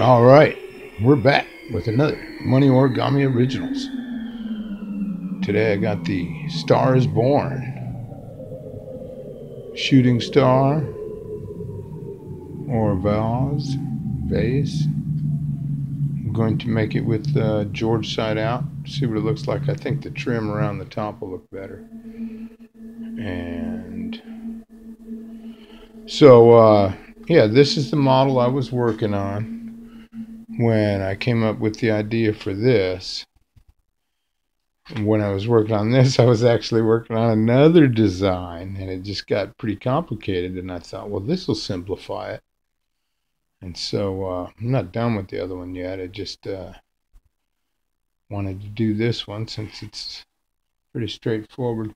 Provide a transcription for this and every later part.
All right, we're back with another Money Origami Originals. Today I got the Star is Born Shooting Star or vase, vase. I'm going to make it with uh, George side out, see what it looks like. I think the trim around the top will look better. And so, uh, yeah, this is the model I was working on when I came up with the idea for this. When I was working on this, I was actually working on another design and it just got pretty complicated. And I thought, well, this will simplify it. And so uh, I'm not done with the other one yet. I just uh, wanted to do this one since it's pretty straightforward.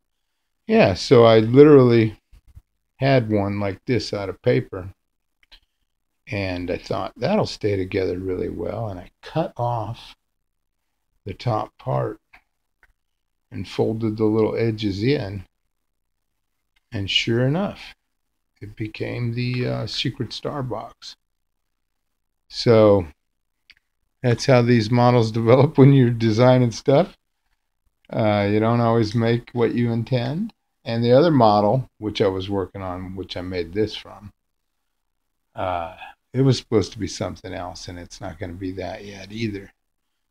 Yeah, so I literally had one like this out of paper and I thought that'll stay together really well. And I cut off the top part and folded the little edges in. And sure enough, it became the uh, secret star box. So that's how these models develop when you're designing stuff. Uh, you don't always make what you intend. And the other model, which I was working on, which I made this from, uh, it was supposed to be something else, and it's not going to be that yet either.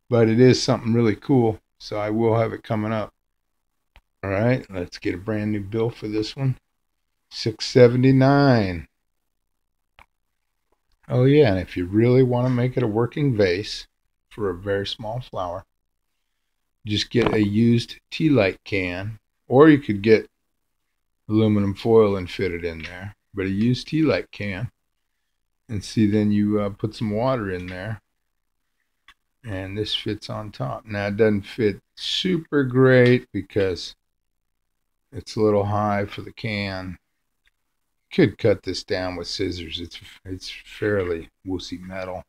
But it is something really cool, so I will have it coming up. All right, let's get a brand new bill for this one. 679. Oh yeah, and if you really want to make it a working vase for a very small flower, just get a used tea light can, or you could get aluminum foil and fit it in there. But a used tea light can and see then you uh, put some water in there. And this fits on top. Now it doesn't fit super great because it's a little high for the can. Could cut this down with scissors. It's it's fairly woosy metal.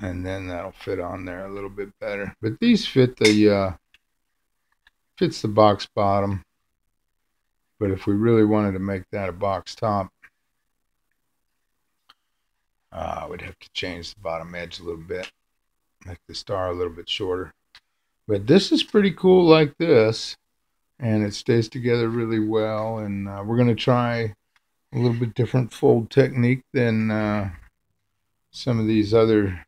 And then that'll fit on there a little bit better. But these fit the uh, fits the box bottom. But if we really wanted to make that a box top uh, we'd have to change the bottom edge a little bit, make the star a little bit shorter. But this is pretty cool like this, and it stays together really well. And uh, we're going to try a little bit different fold technique than uh, some of these other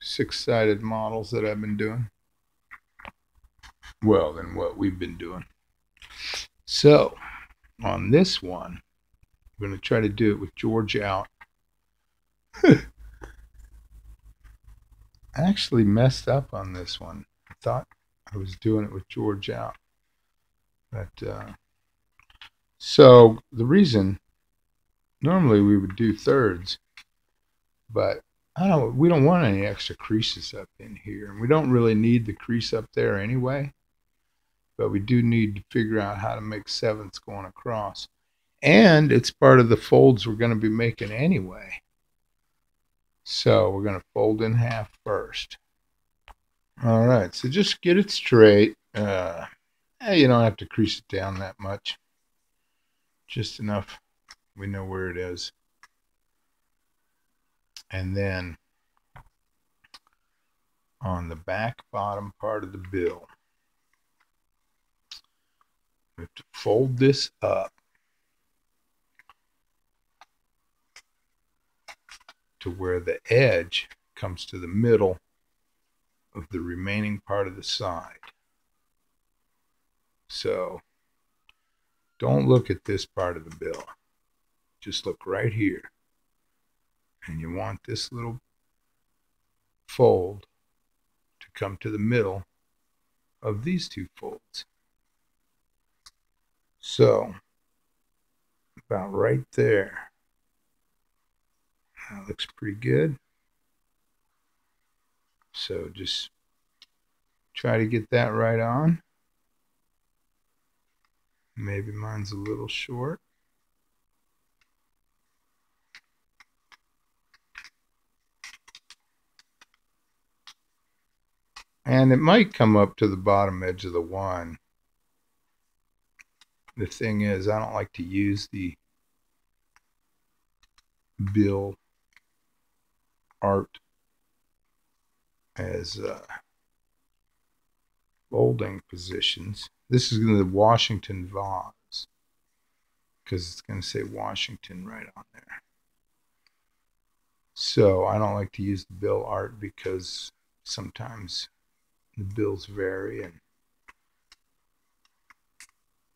six-sided models that I've been doing. Well, than what we've been doing. So, on this one, we're going to try to do it with George out I actually messed up on this one. I thought I was doing it with George out. But, uh, so the reason, normally we would do thirds, but I don't, we don't want any extra creases up in here. And we don't really need the crease up there anyway, but we do need to figure out how to make sevenths going across. And it's part of the folds we're going to be making anyway. So we're going to fold in half first. All right, so just get it straight. Uh, you don't have to crease it down that much. Just enough we know where it is. And then on the back bottom part of the bill, we have to fold this up to where the edge comes to the middle of the remaining part of the side. So don't look at this part of the bill. Just look right here. And you want this little fold to come to the middle of these two folds. So about right there. That looks pretty good. So just try to get that right on. Maybe mine's a little short. And it might come up to the bottom edge of the one. The thing is, I don't like to use the bill art as uh, folding positions. This is the Washington vase because it's going to say Washington right on there. So I don't like to use the bill art because sometimes the bills vary and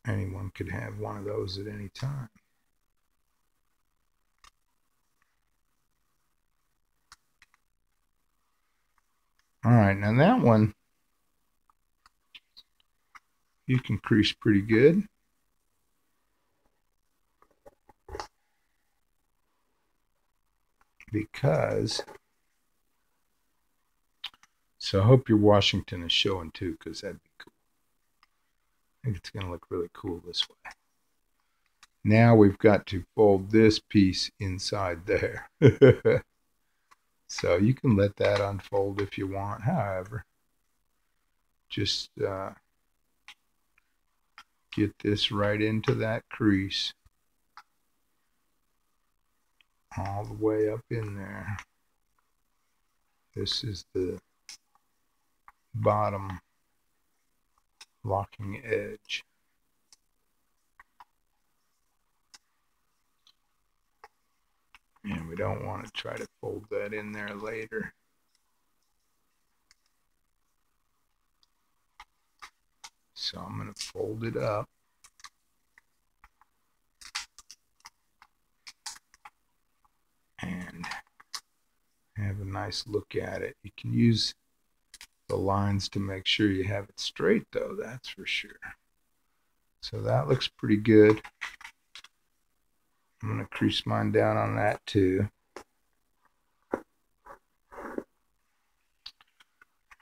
anyone could have one of those at any time. All right, now that one you can crease pretty good. Because, so I hope your Washington is showing too, because that'd be cool. I think it's going to look really cool this way. Now we've got to fold this piece inside there. so you can let that unfold if you want. However, just uh, get this right into that crease. All the way up in there. This is the bottom locking edge and we don't want to try to fold that in there later So I'm going to fold it up. And have a nice look at it. You can use the lines to make sure you have it straight though, that's for sure. So that looks pretty good. I'm going to crease mine down on that too.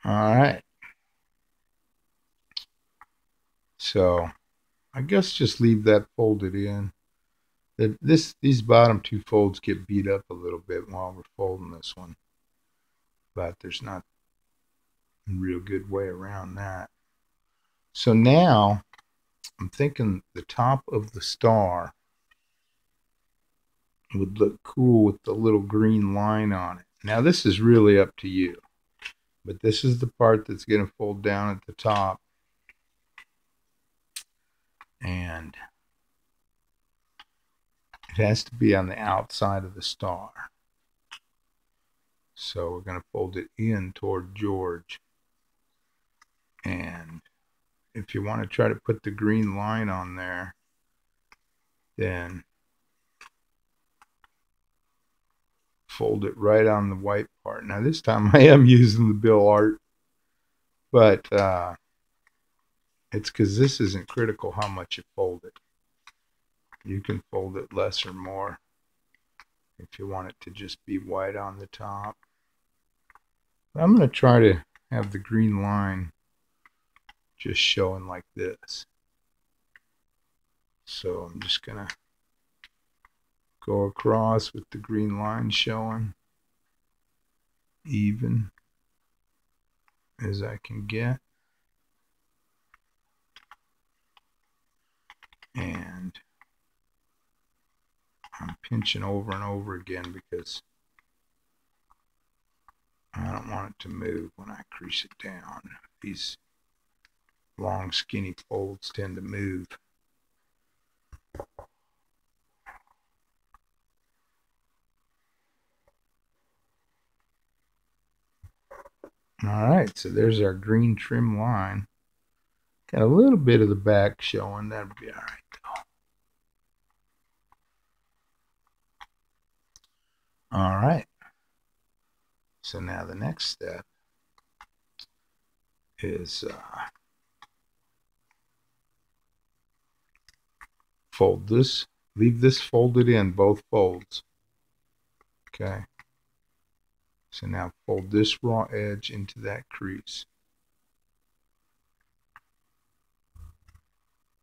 All right. So I guess just leave that folded in. This These bottom two folds get beat up a little bit while we're folding this one. But there's not a real good way around that. So now I'm thinking the top of the star would look cool with the little green line on it. Now this is really up to you. But this is the part that's going to fold down at the top and it has to be on the outside of the star. So we're going to fold it in toward George. And if you want to try to put the green line on there, then fold it right on the white part. Now this time I am using the bill art, but uh, it's because this isn't critical how much you fold it. You can fold it less or more if you want it to just be white on the top. But I'm going to try to have the green line just showing like this. So I'm just going to go across with the green line showing even as I can get. and I'm pinching over and over again because I don't want it to move when I crease it down. These long skinny folds tend to move. All right, so there's our green trim line. Got a little bit of the back showing. That'd be all right, though. All right. So now the next step is uh, fold this, leave this folded in, both folds. Okay. So now fold this raw edge into that crease.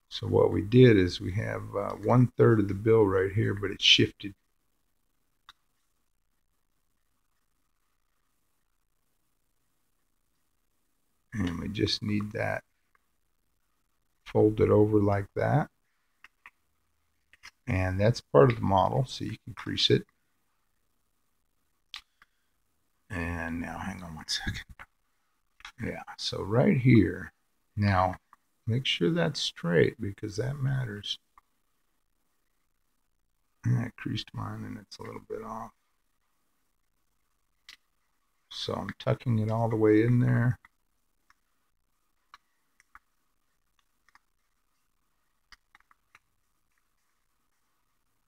So what we did is we have uh, one third of the bill right here, but it's shifted. And we just need that folded over like that. And that's part of the model so you can crease it And now, hang on one second. Yeah, so right here, now make sure that's straight because that matters. Yeah, I creased mine and it's a little bit off. So I'm tucking it all the way in there.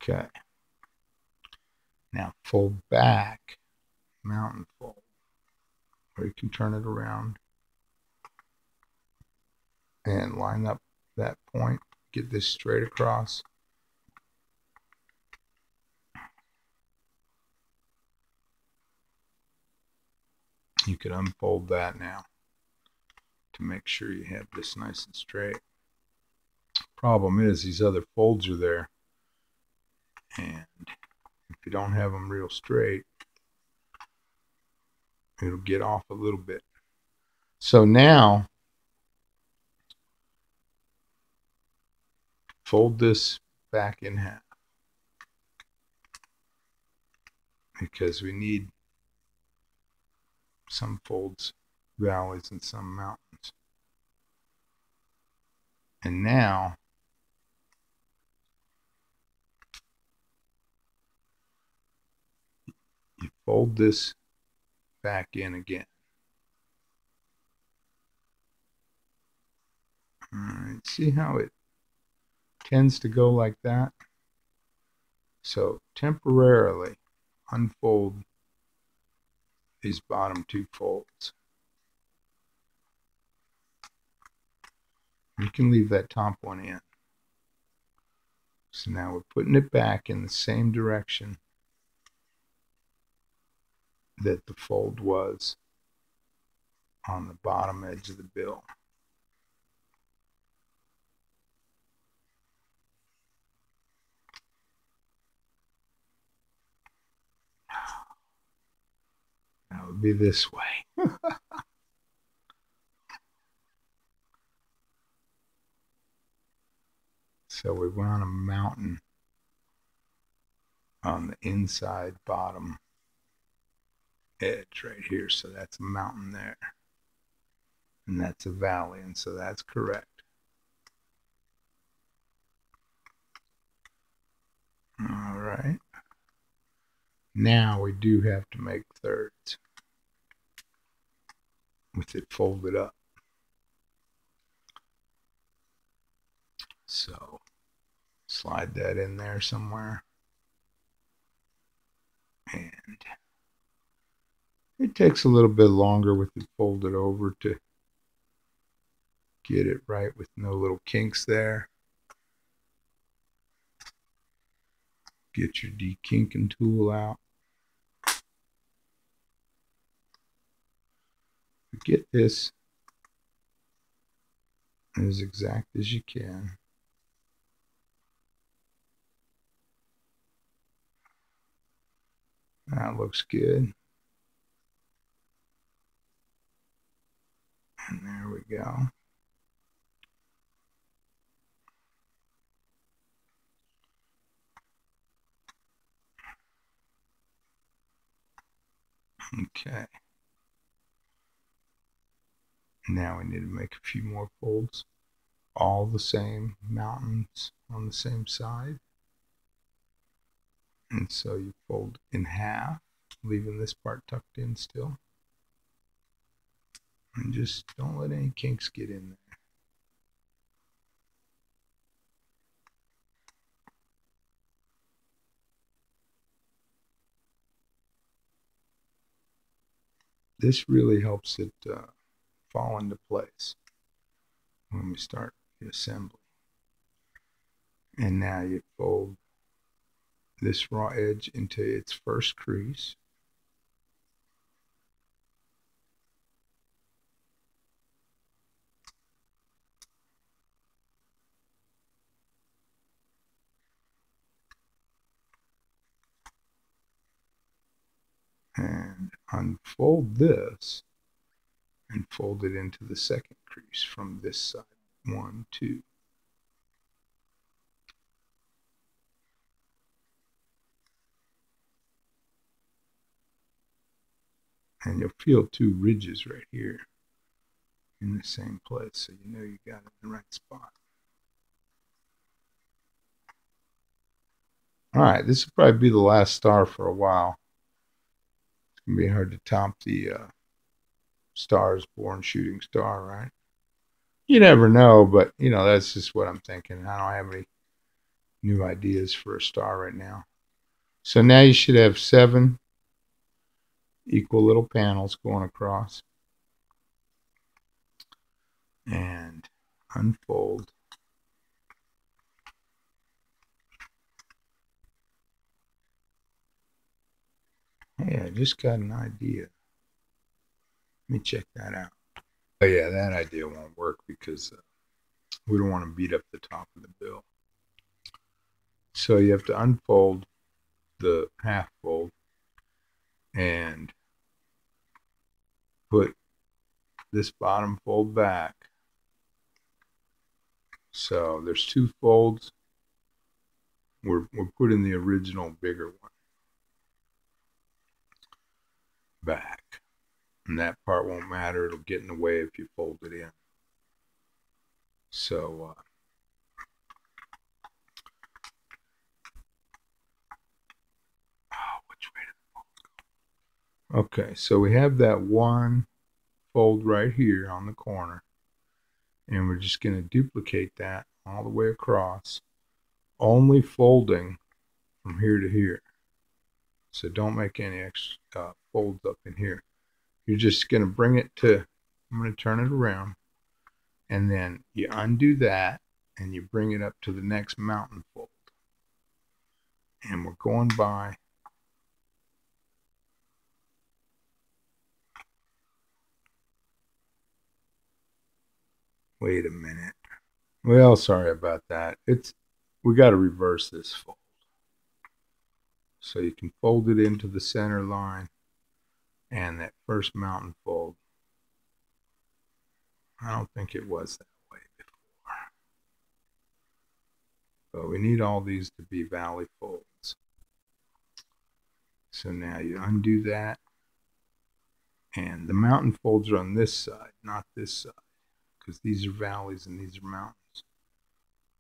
Okay. Now fold back, mountain fold, or you can turn it around and line up that point, get this straight across. You could unfold that now to make sure you have this nice and straight. Problem is these other folds are there and if you don't have them real straight it'll get off a little bit. So now fold this back in half because we need some folds, valleys, and some mountains. And now, you fold this back in again. All right, see how it tends to go like that? So temporarily unfold these bottom two folds. You can leave that top one in. So now we're putting it back in the same direction that the fold was on the bottom edge of the bill. That would be this way. so we want a mountain on the inside bottom edge right here. So that's a mountain there. And that's a valley. And so that's correct. All right. Now we do have to make thirds with it folded up. So slide that in there somewhere. And it takes a little bit longer with it folded over to get it right with no little kinks there. Get your dekinking tool out. get this as exact as you can. That looks good. And there we go. Okay. Now we need to make a few more folds. All the same mountains on the same side. And so you fold in half, leaving this part tucked in still. And just don't let any kinks get in there. This really helps it uh, fall into place when we start the assembly. And now you fold this raw edge into its first crease. And unfold this and fold it into the second crease from this side. One, two. And you'll feel two ridges right here in the same place. So you know you got it in the right spot. All right, this will probably be the last star for a while. To be hard to top the uh, stars born shooting star, right? You never know, but, you know, that's just what I'm thinking. I don't have any new ideas for a star right now. So now you should have seven equal little panels going across. And unfold. Hey, I just got an idea. Let me check that out. Oh yeah, that idea won't work because uh, we don't want to beat up the top of the bill. So you have to unfold the half fold and put this bottom fold back. So there's two folds. We're, we're putting the original bigger one back. And that part won't matter. It'll get in the way if you fold it in. So, uh, Okay, so we have that one fold right here on the corner. And we're just going to duplicate that all the way across, only folding from here to here. So don't make any extra uh, folds up in here. You're just going to bring it to, I'm going to turn it around. And then you undo that and you bring it up to the next mountain fold. And we're going by Wait a minute. Well, sorry about that. It's we got to reverse this fold. So you can fold it into the center line and that first mountain fold. I don't think it was that way before. But we need all these to be valley folds. So now you undo that. And the mountain folds are on this side, not this side because these are valleys and these are mountains.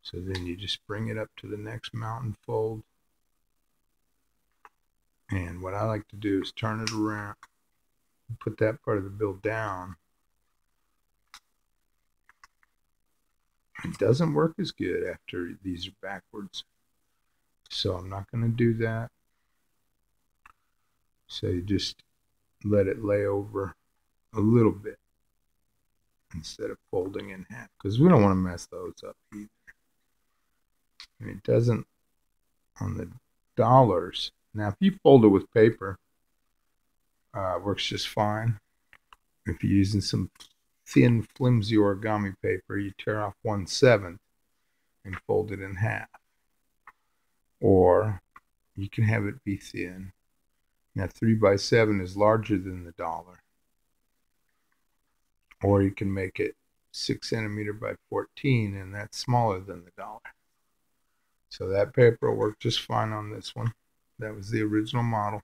So then you just bring it up to the next mountain fold. And what I like to do is turn it around, put that part of the bill down. It doesn't work as good after these are backwards. So I'm not going to do that. So you just let it lay over a little bit instead of folding in half because we don't want to mess those up either. And it doesn't on the dollars. Now, if you fold it with paper, uh, works just fine. If you're using some thin, flimsy origami paper, you tear off one seventh and fold it in half. Or you can have it be thin. Now, three by seven is larger than the dollar or you can make it six centimeter by 14 and that's smaller than the dollar so that paper will work just fine on this one that was the original model.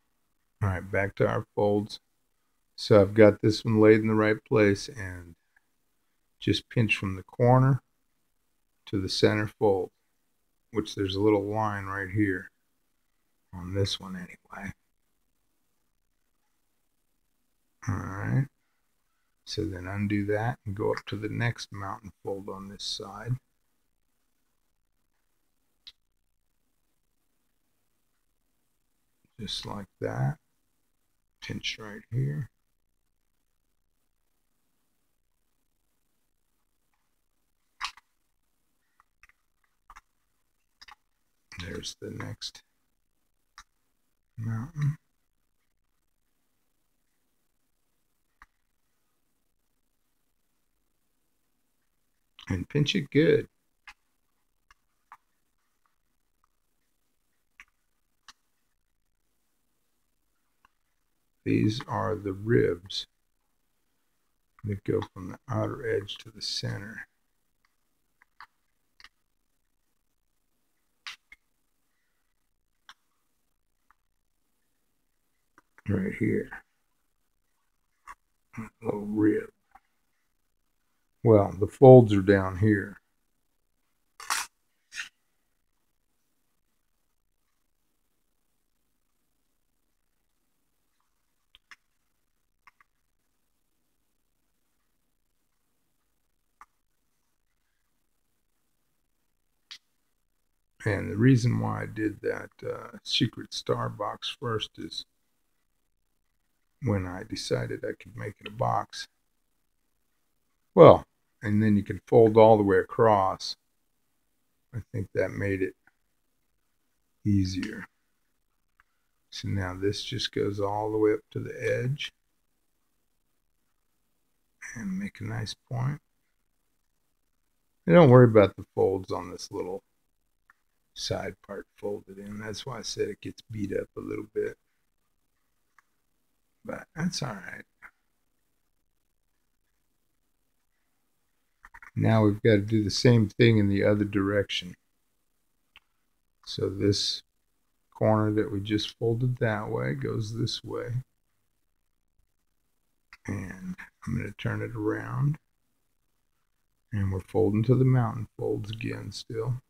All right back to our folds. So I've got this one laid in the right place and just pinch from the corner to the center fold which there's a little line right here on this one anyway. All right. So then undo that and go up to the next mountain fold on this side. Just like that. Pinch right here. There's the next mountain. and pinch it good. These are the ribs that go from the outer edge to the center. Right here. little rib. Well, the folds are down here. And the reason why I did that uh, secret star box first is when I decided I could make it a box. Well, and then you can fold all the way across. I think that made it easier. So now this just goes all the way up to the edge and make a nice point. And don't worry about the folds on this little side part folded in. That's why I said it gets beat up a little bit. But that's all right. Now we've got to do the same thing in the other direction. So this corner that we just folded that way goes this way. And I'm going to turn it around. And we're folding to the mountain folds again still.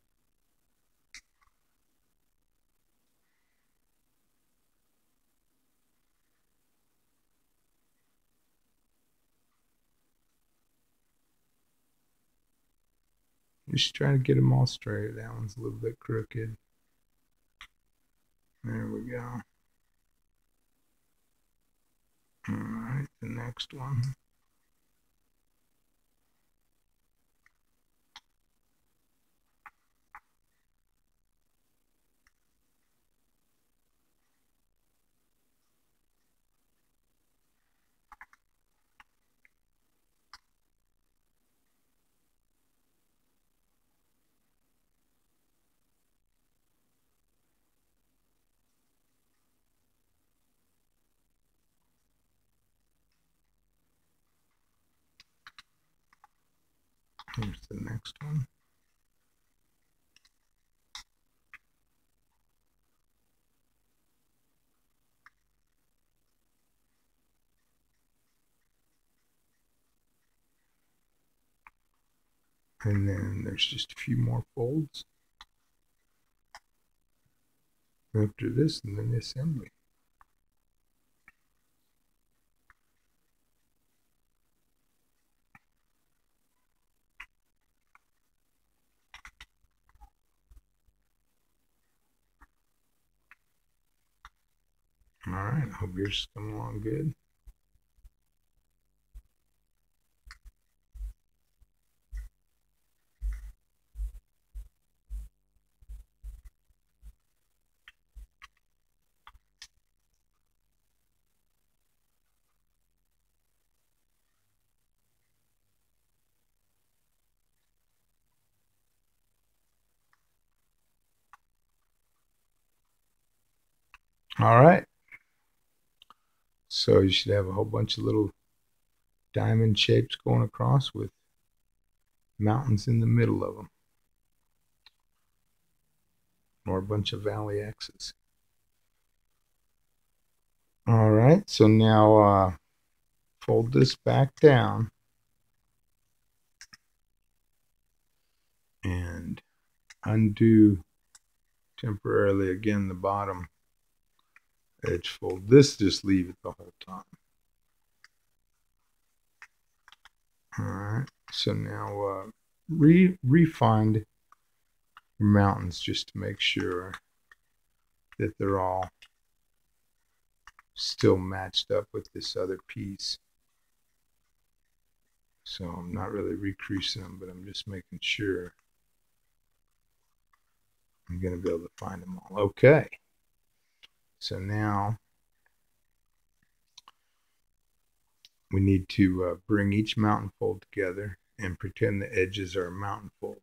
Just trying to get them all straight. That one's a little bit crooked. There we go. All right, the next one. Here's the next one. And then there's just a few more folds after this and then the assembly. All right, I hope yours coming along good. All right. So you should have a whole bunch of little diamond shapes going across with mountains in the middle of them. Or a bunch of valley X's. All right, so now uh, fold this back down. And undo temporarily again the bottom edge fold. This just leave it the whole time. All right, so now uh, re refind your mountains just to make sure that they're all still matched up with this other piece. So I'm not really recreasing them, but I'm just making sure I'm going to be able to find them all. Okay. So now we need to uh, bring each mountain fold together and pretend the edges are a mountain fold.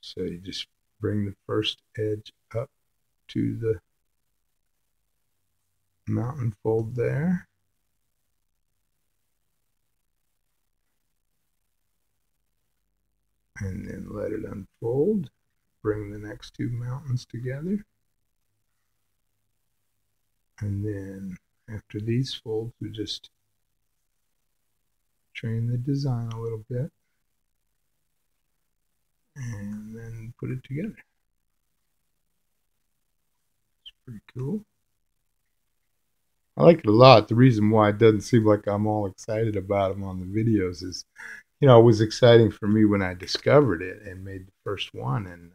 So you just bring the first edge up to the mountain fold there. And then let it unfold. Bring the next two mountains together. And then after these folds, we just train the design a little bit and then put it together. It's pretty cool. I like it a lot. The reason why it doesn't seem like I'm all excited about them on the videos is, you know, it was exciting for me when I discovered it and made the first one, and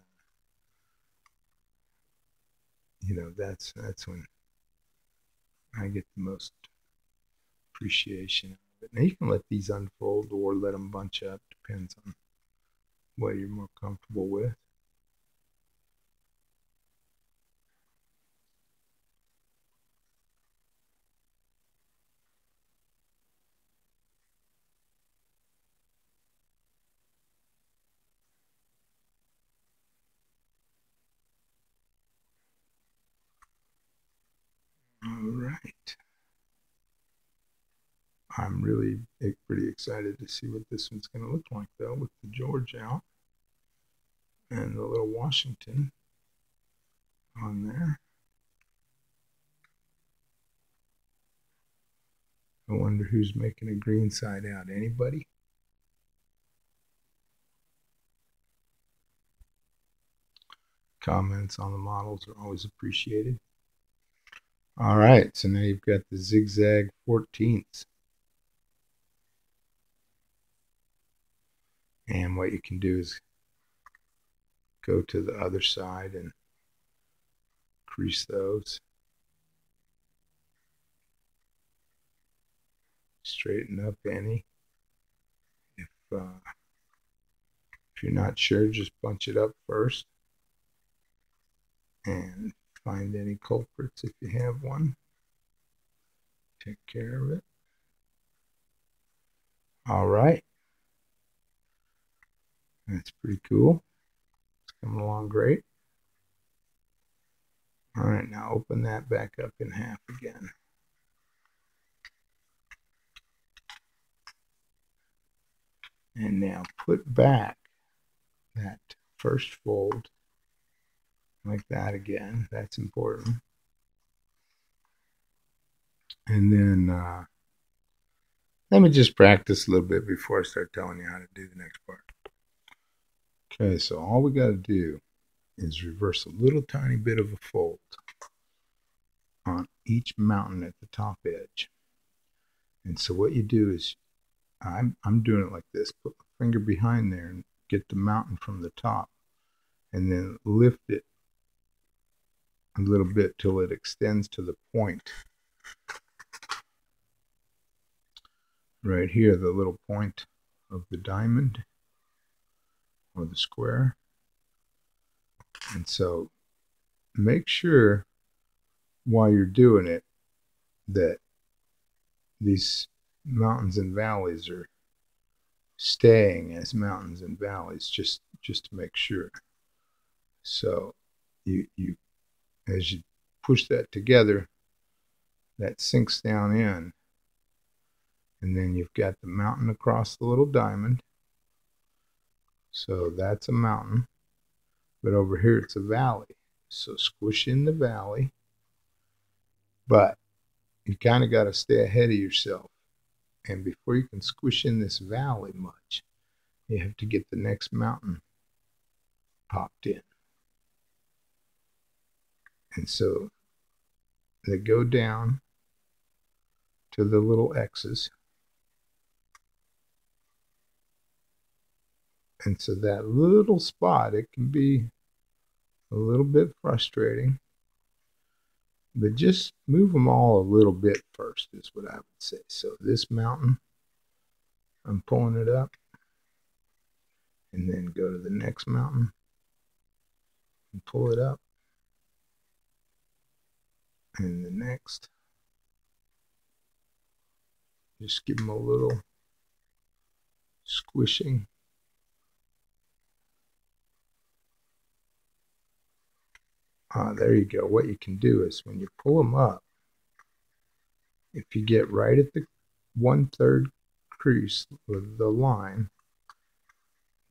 you know, that's that's when I get the most appreciation of it. Now you can let these unfold or let them bunch up, depends on what you're more comfortable with. All right. I'm really pretty excited to see what this one's going to look like, though, with the George out and the little Washington on there. I wonder who's making a green side out. Anybody? Comments on the models are always appreciated. All right, so now you've got the zigzag 14ths. And what you can do is go to the other side and crease those. Straighten up any. If, uh, if you're not sure, just bunch it up first. And find any culprits if you have one. Take care of it. All right. That's pretty cool. It's coming along great. All right, now open that back up in half again. And now put back that first fold like that again. That's important. And then uh, let me just practice a little bit before I start telling you how to do the next part. Okay, so all we got to do is reverse a little tiny bit of a fold on each mountain at the top edge. And so what you do is, I'm, I'm doing it like this, put my finger behind there and get the mountain from the top and then lift it a little bit till it extends to the point. Right here, the little point of the diamond or the square. And so make sure while you're doing it that these mountains and valleys are staying as mountains and valleys just just to make sure so you you as you push that together, that sinks down in. And then you've got the mountain across the little diamond. So that's a mountain. But over here it's a valley. So squish in the valley. But you kind of got to stay ahead of yourself. And before you can squish in this valley much, you have to get the next mountain popped in. And so they go down to the little X's. And so that little spot, it can be a little bit frustrating. But just move them all a little bit first is what I would say. So this mountain, I'm pulling it up. And then go to the next mountain and pull it up and the next just give them a little squishing ah there you go what you can do is when you pull them up if you get right at the one third crease of the line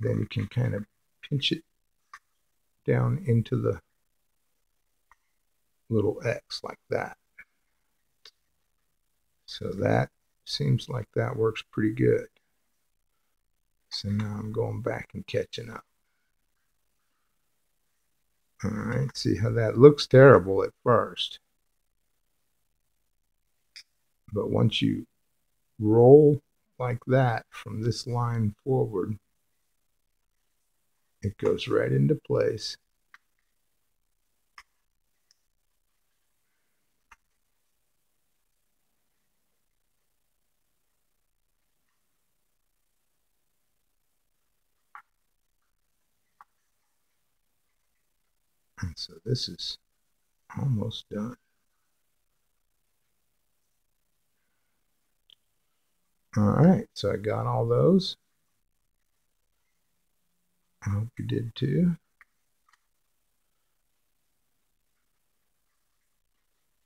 then you can kind of pinch it down into the little X like that. So that seems like that works pretty good. So now I'm going back and catching up. All right, see how that looks terrible at first. But once you roll like that from this line forward, it goes right into place. So this is almost done. All right, so I got all those. I hope you did too.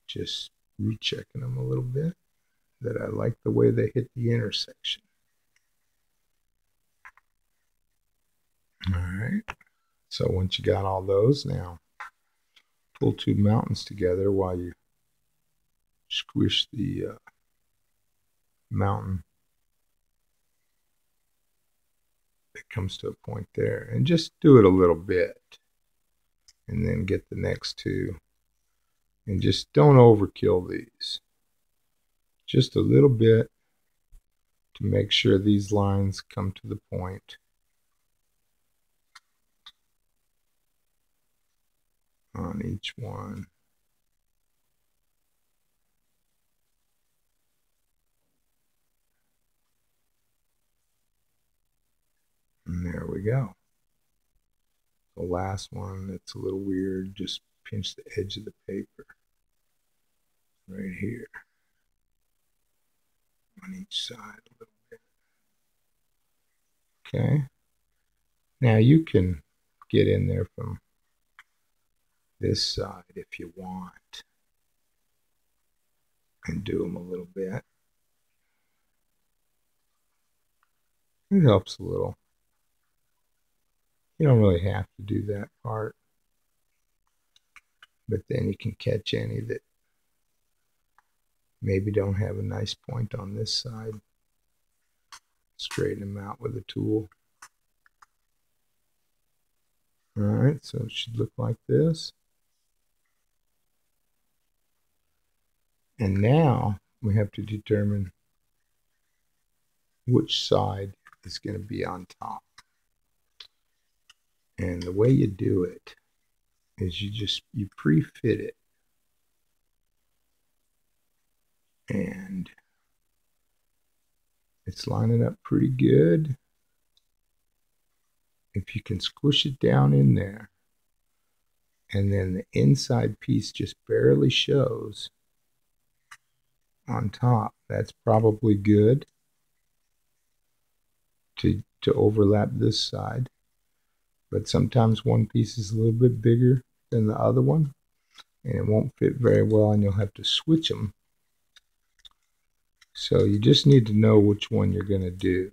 Just rechecking them a little bit that I like the way they hit the intersection. All right. So once you got all those now, pull two mountains together while you squish the uh, mountain. It comes to a point there. And just do it a little bit. And then get the next two. And just don't overkill these. Just a little bit to make sure these lines come to the point on each one And there we go. The last one that's a little weird, just pinch the edge of the paper right here on each side a little bit. Okay. Now you can get in there from this side if you want and do them a little bit. It helps a little. You don't really have to do that part. But then you can catch any that maybe don't have a nice point on this side. Straighten them out with a tool. Alright, so it should look like this. And now we have to determine which side is going to be on top. And the way you do it is you just you pre-fit it. And it's lining up pretty good. If you can squish it down in there, and then the inside piece just barely shows on top, that's probably good to, to overlap this side but sometimes one piece is a little bit bigger than the other one and it won't fit very well and you'll have to switch them. So you just need to know which one you're going to do.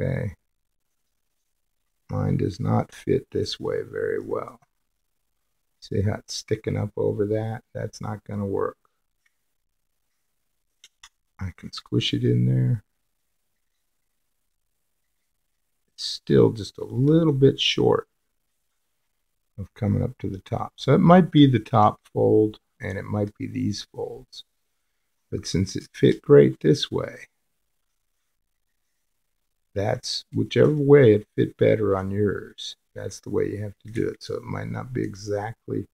Okay. Mine does not fit this way very well. See how it's sticking up over that? That's not going to work. I can squish it in there. It's still just a little bit short of coming up to the top. So it might be the top fold and it might be these folds. But since it fit great this way, that's whichever way it fit better on yours. That's the way you have to do it. So it might not be exactly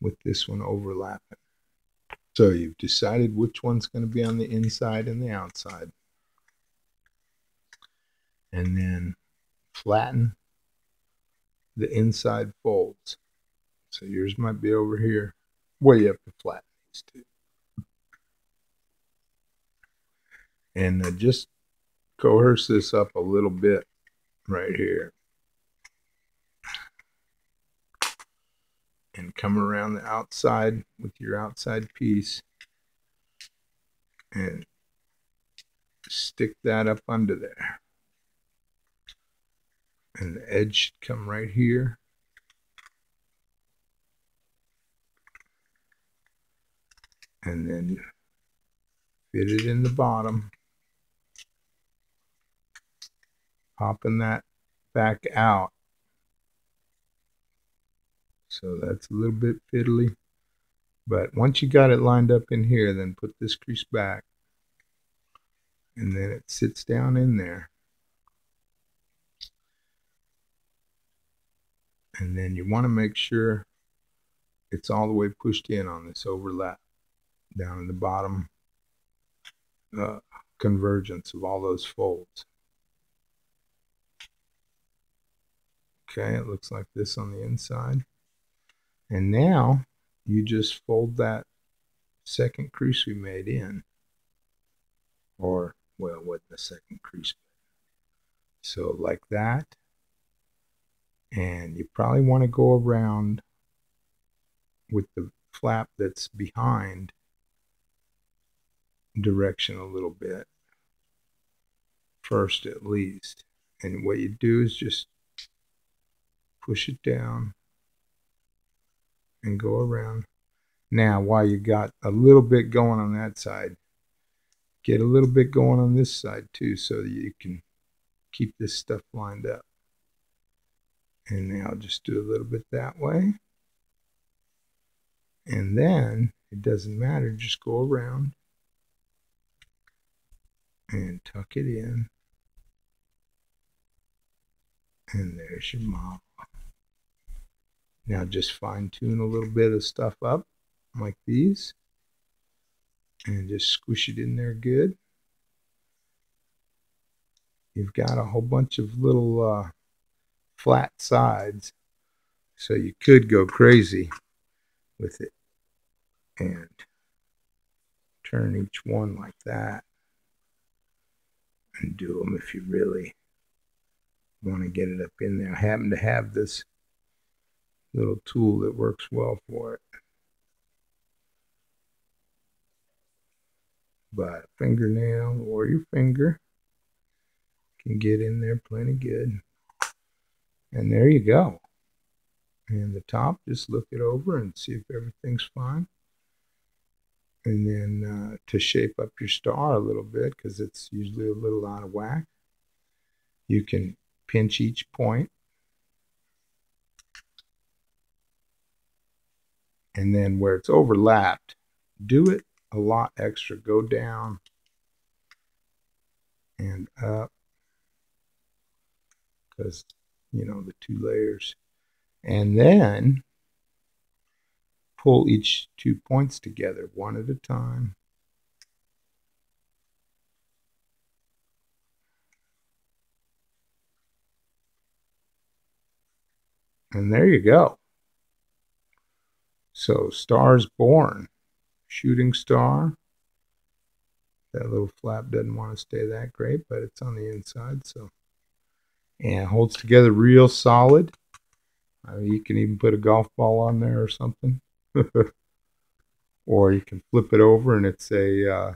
with this one overlapping. So you've decided which one's going to be on the inside and the outside. And then flatten the inside folds. So yours might be over here. Well, you have to flatten these two. And uh, just coerce this up a little bit right here. And come around the outside with your outside piece and stick that up under there and the edge should come right here. And then fit it in the bottom. popping that back out. So that's a little bit fiddly. But once you got it lined up in here, then put this crease back. And then it sits down in there. And then you want to make sure it's all the way pushed in on this overlap down in the bottom uh, convergence of all those folds. Okay, it looks like this on the inside. And now you just fold that second crease we made in. Or, well, what the second crease. So like that. And you probably want to go around with the flap that's behind direction a little bit first at least and what you do is just push it down and go around now while you got a little bit going on that side get a little bit going on this side too so that you can keep this stuff lined up and now just do a little bit that way and then it doesn't matter just go around and tuck it in. And there's your model. Now just fine tune a little bit of stuff up like these and just squish it in there good. You've got a whole bunch of little uh, flat sides so you could go crazy with it and turn each one like that and do them if you really want to get it up in there. I happen to have this little tool that works well for it. But a fingernail or your finger can get in there plenty good. And there you go. And the top, just look it over and see if everything's fine and then uh, to shape up your star a little bit because it's usually a little out of whack you can pinch each point and then where it's overlapped do it a lot extra go down and up because you know the two layers and then pull each two points together one at a time. And there you go. So stars born, shooting star. That little flap doesn't want to stay that great, but it's on the inside, so and holds together real solid. Uh, you can even put a golf ball on there or something. or you can flip it over and it's a uh,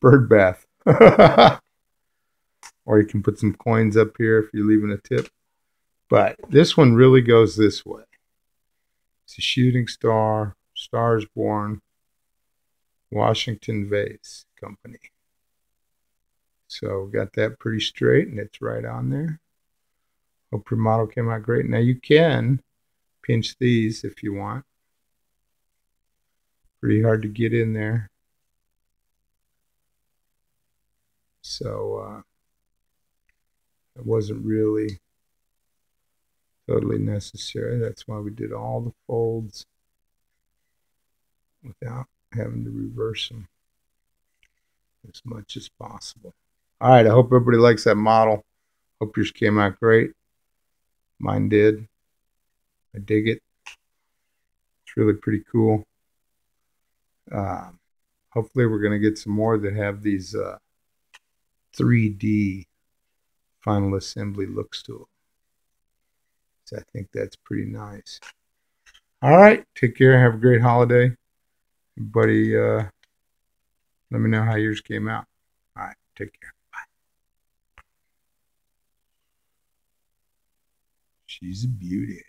bird bath. or you can put some coins up here if you're leaving a tip. But this one really goes this way. It's a shooting star, stars born, Washington Vase Company. So got that pretty straight and it's right on there. Hope your model came out great. Now you can pinch these if you want pretty hard to get in there. So uh, it wasn't really totally necessary. That's why we did all the folds without having to reverse them as much as possible. All right, I hope everybody likes that model. Hope yours came out great. Mine did. I dig it. It's really pretty cool. Uh, hopefully, we're going to get some more that have these uh, 3D final assembly looks to them. So I think that's pretty nice. All right, take care. Have a great holiday. Everybody, uh, let me know how yours came out. All right, take care. Bye. She's a beauty.